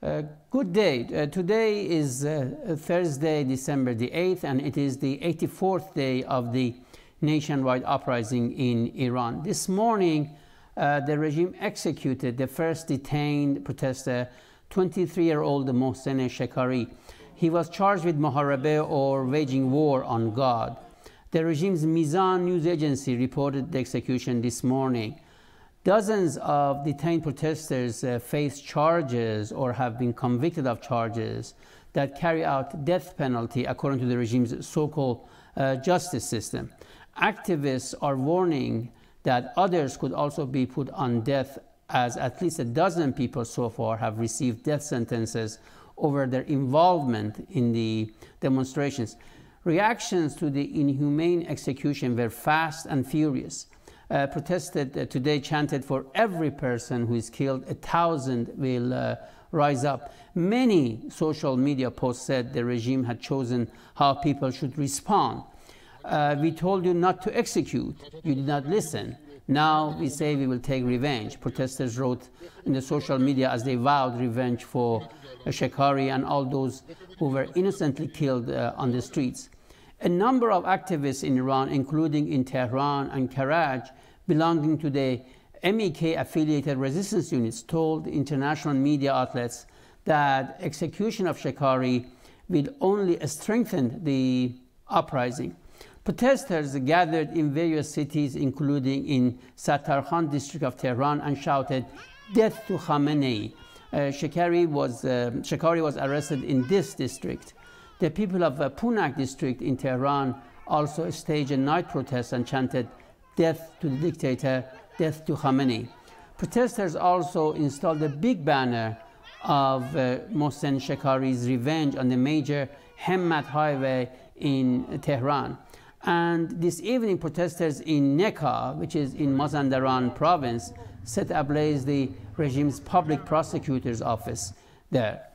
Uh, good day. Uh, today is uh, Thursday, December the 8th, and it is the 84th day of the nationwide uprising in Iran. This morning, uh, the regime executed the first detained protester, 23 year old Mohsen Shekari. He was charged with Moharebeh or waging war on God. The regime's Mizan news agency reported the execution this morning. Dozens of detained protesters uh, face charges or have been convicted of charges that carry out death penalty according to the regime's so-called uh, justice system. Activists are warning that others could also be put on death as at least a dozen people so far have received death sentences over their involvement in the demonstrations. Reactions to the inhumane execution were fast and furious uh, protested uh, today chanted for every person who is killed, a thousand will uh, rise up. Many social media posts said the regime had chosen how people should respond. Uh, we told you not to execute. You did not listen. Now we say we will take revenge. Protesters wrote in the social media as they vowed revenge for Shekari and all those who were innocently killed uh, on the streets. A number of activists in Iran, including in Tehran and Karaj, belonging to the MEK affiliated resistance units, told international media outlets that execution of Shekari will only strengthen the uprising. Protesters gathered in various cities, including in Sattarkhan district of Tehran, and shouted, Death to Khamenei. Uh, was, uh, was arrested in this district. The people of uh, Ponak district in Tehran also staged a night protest and chanted, Death to the dictator, death to Khamenei. Protesters also installed a big banner of uh, Mohsen Shekari's revenge on the major Hemmat highway in Tehran. And this evening, protesters in Neka, which is in Mazandaran province, set ablaze the regime's public prosecutor's office there.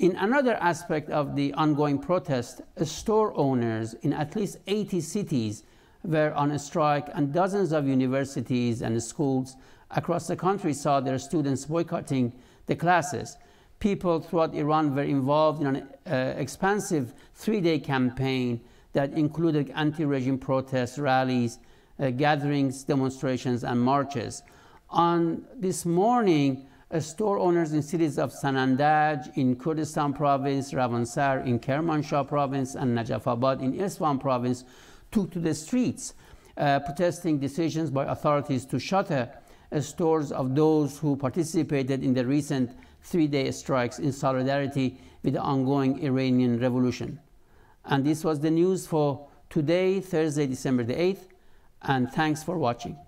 In another aspect of the ongoing protest, store owners in at least 80 cities were on a strike, and dozens of universities and schools across the country saw their students boycotting the classes. People throughout Iran were involved in an uh, expansive three day campaign that included anti regime protests, rallies, uh, gatherings, demonstrations, and marches. On this morning, store owners in cities of Sanandaj in Kurdistan province, Ravansar in Kermanshah province, and Najafabad in Isfahan province took to the streets, uh, protesting decisions by authorities to shutter uh, stores of those who participated in the recent three day strikes in solidarity with the ongoing Iranian revolution. And this was the news for today, Thursday, December the 8th, and thanks for watching.